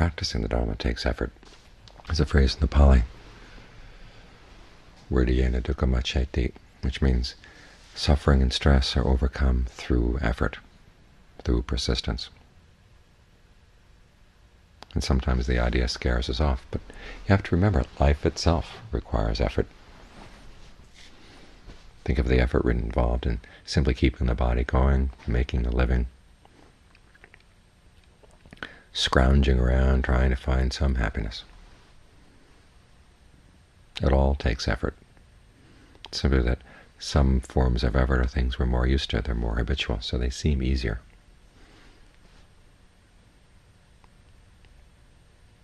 practicing the Dharma takes effort. There's a phrase in the Pali, dukkhamaceti, which means suffering and stress are overcome through effort, through persistence. And sometimes the idea scares us off, but you have to remember life itself requires effort. Think of the effort involved in simply keeping the body going, making a living, scrounging around trying to find some happiness. It all takes effort. It's simply that some forms of effort are things we're more used to, they're more habitual, so they seem easier.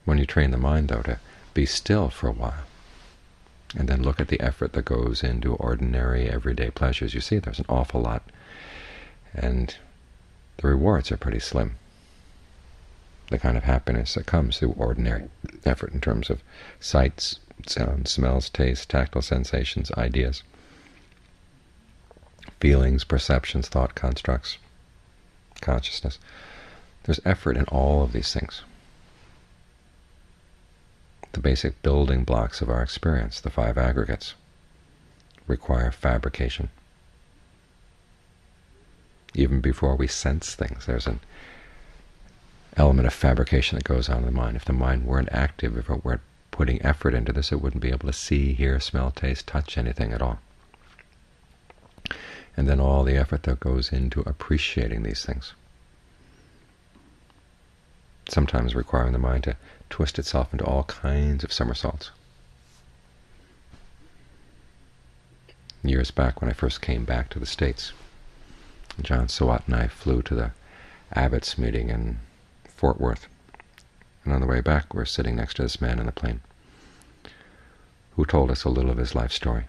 When you train the mind, though, to be still for a while, and then look at the effort that goes into ordinary, everyday pleasures, you see there's an awful lot, and the rewards are pretty slim the kind of happiness that comes through ordinary effort in terms of sights, sounds, smells, tastes, tactile sensations, ideas, feelings, perceptions, thought constructs, consciousness. There's effort in all of these things. The basic building blocks of our experience, the five aggregates, require fabrication. Even before we sense things, there's an element of fabrication that goes on in the mind. If the mind weren't active, if it weren't putting effort into this, it wouldn't be able to see, hear, smell, taste, touch anything at all. And then all the effort that goes into appreciating these things, sometimes requiring the mind to twist itself into all kinds of somersaults. Years back when I first came back to the States, Ajaan Suwat and I flew to the Abbott's meeting in Fort Worth. And on the way back, we are sitting next to this man in the plane who told us a little of his life story.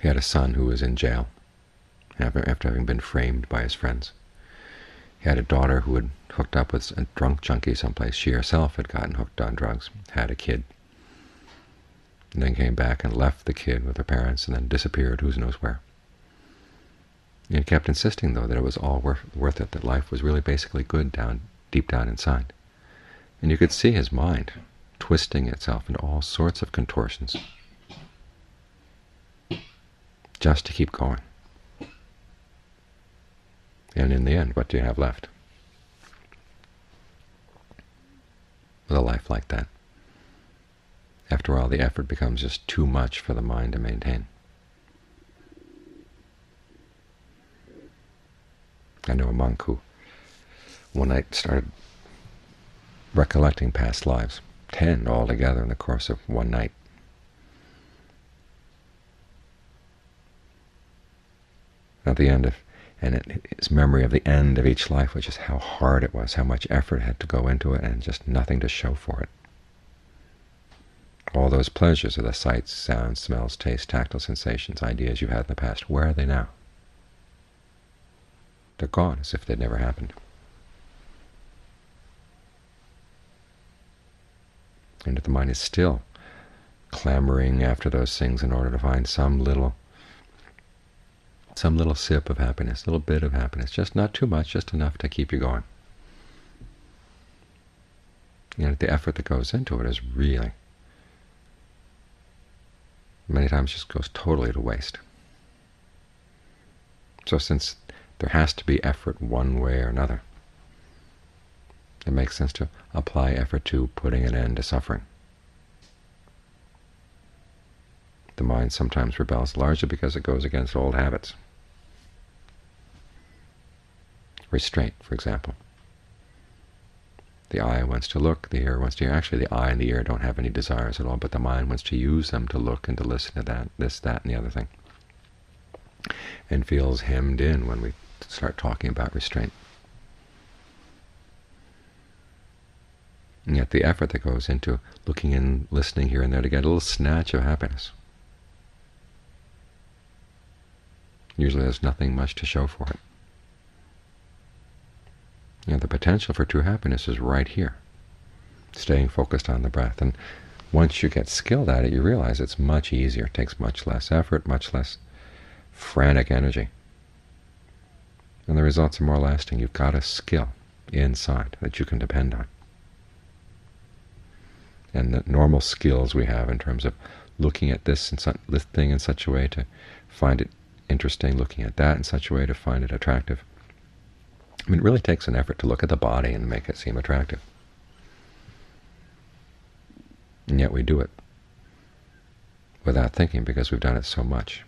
He had a son who was in jail after having been framed by his friends. He had a daughter who had hooked up with a drunk junkie someplace. She herself had gotten hooked on drugs, had a kid, and then came back and left the kid with her parents and then disappeared who knows where. He kept insisting, though, that it was all worth, worth it, that life was really basically good down deep down inside. And you could see his mind twisting itself into all sorts of contortions just to keep going. And in the end, what do you have left? With a life like that. After all, the effort becomes just too much for the mind to maintain. I know a monk who one night started recollecting past lives, ten altogether in the course of one night. At the end of, and it, his memory of the end of each life was just how hard it was, how much effort had to go into it, and just nothing to show for it. All those pleasures of the sights, sounds, smells, tastes, tactile sensations, ideas you had in the past, where are they now? They're gone as if they'd never happened. And if the mind is still clamoring after those things in order to find some little some little sip of happiness, a little bit of happiness, just not too much, just enough to keep you going. And the effort that goes into it is really, many times just goes totally to waste. So since there has to be effort one way or another. It makes sense to apply effort to putting an end to suffering. The mind sometimes rebels largely because it goes against old habits. Restraint, for example. The eye wants to look, the ear wants to hear. Actually, the eye and the ear don't have any desires at all, but the mind wants to use them to look and to listen to that, this, that, and the other thing, and feels hemmed in when we start talking about restraint. And yet the effort that goes into looking and listening here and there to get a little snatch of happiness. Usually there's nothing much to show for it. You know, the potential for true happiness is right here, staying focused on the breath. And once you get skilled at it, you realize it's much easier. It takes much less effort, much less frantic energy and the results are more lasting. You've got a skill. inside that you can depend on. And the normal skills we have in terms of looking at this, and this thing in such a way to find it interesting, looking at that in such a way to find it attractive. I mean, it really takes an effort to look at the body and make it seem attractive. And yet we do it without thinking because we've done it so much.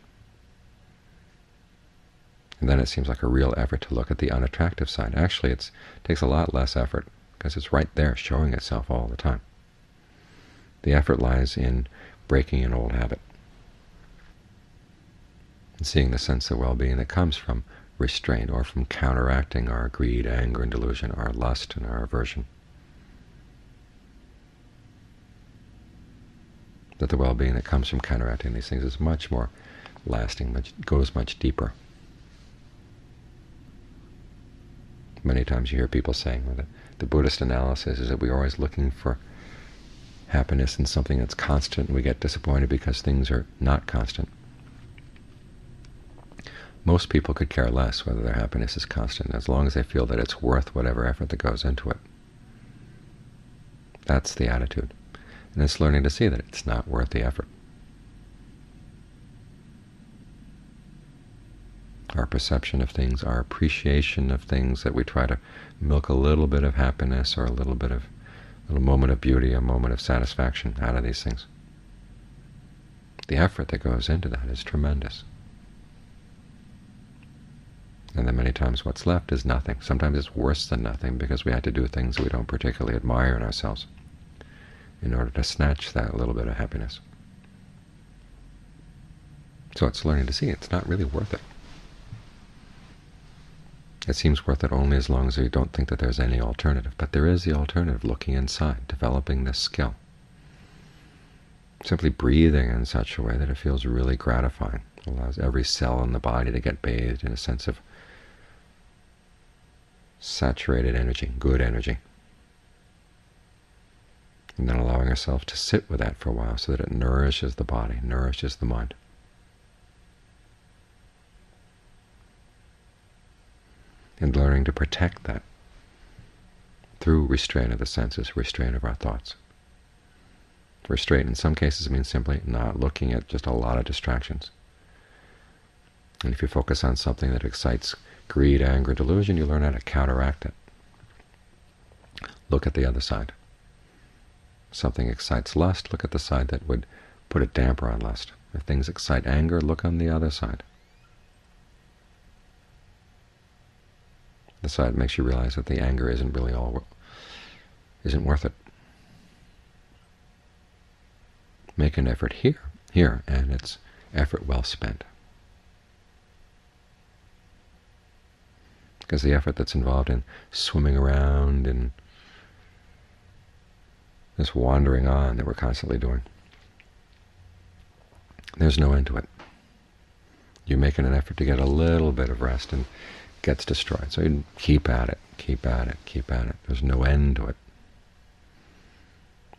And then it seems like a real effort to look at the unattractive side. Actually, it takes a lot less effort because it's right there showing itself all the time. The effort lies in breaking an old habit and seeing the sense of well-being that comes from restraint or from counteracting our greed, anger, and delusion, our lust and our aversion. That the well-being that comes from counteracting these things is much more lasting, much, goes much deeper. Many times you hear people saying that the Buddhist analysis is that we're always looking for happiness in something that's constant, and we get disappointed because things are not constant. Most people could care less whether their happiness is constant, as long as they feel that it's worth whatever effort that goes into it. That's the attitude. And it's learning to see that it's not worth the effort. Our perception of things, our appreciation of things, that we try to milk a little bit of happiness or a little bit of little moment of beauty, a moment of satisfaction out of these things. The effort that goes into that is tremendous. And then many times what's left is nothing. Sometimes it's worse than nothing because we had to do things we don't particularly admire in ourselves in order to snatch that little bit of happiness. So it's learning to see it's not really worth it. It seems worth it only as long as you don't think that there's any alternative. But there is the alternative, looking inside, developing this skill. Simply breathing in such a way that it feels really gratifying, allows every cell in the body to get bathed in a sense of saturated energy, good energy. And then allowing ourselves to sit with that for a while so that it nourishes the body, nourishes the mind. And learning to protect that through restraint of the senses, restraint of our thoughts. Restraint in some cases means simply not looking at just a lot of distractions. And if you focus on something that excites greed, anger, delusion, you learn how to counteract it. Look at the other side. Something excites lust, look at the side that would put a damper on lust. If things excite anger, look on the other side. The side makes you realize that the anger isn't really all isn't worth it. Make an effort here, here, and it's effort well spent. because the effort that's involved in swimming around and this wandering on that we're constantly doing, there's no end to it. You're making an effort to get a little bit of rest and gets destroyed. So you keep at it, keep at it, keep at it. There's no end to it.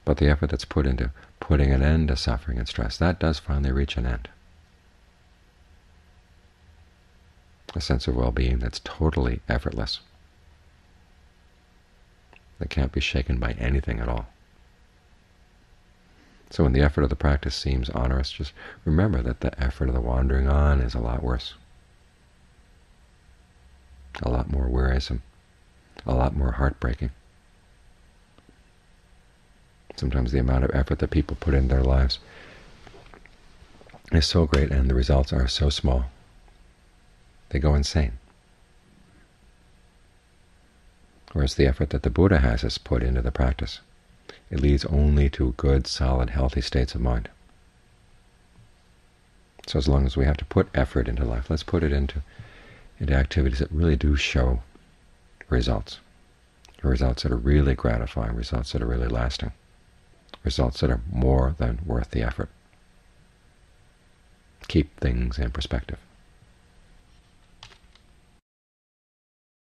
But the effort that's put into putting an end to suffering and stress, that does finally reach an end. a sense of well-being that's totally effortless, that can't be shaken by anything at all. So when the effort of the practice seems onerous, just remember that the effort of the wandering on is a lot worse, a lot more wearisome, a lot more heartbreaking. Sometimes the amount of effort that people put in their lives is so great and the results are so small they go insane. Whereas the effort that the Buddha has us put into the practice, it leads only to good, solid, healthy states of mind. So as long as we have to put effort into life, let's put it into, into activities that really do show results, results that are really gratifying, results that are really lasting, results that are more than worth the effort. Keep things in perspective.